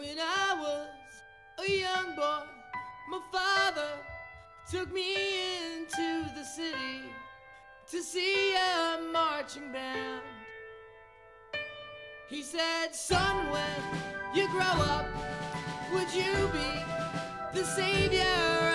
When I was a young boy, my father took me into the city to see a marching band. He said, Son, when you grow up, would you be the savior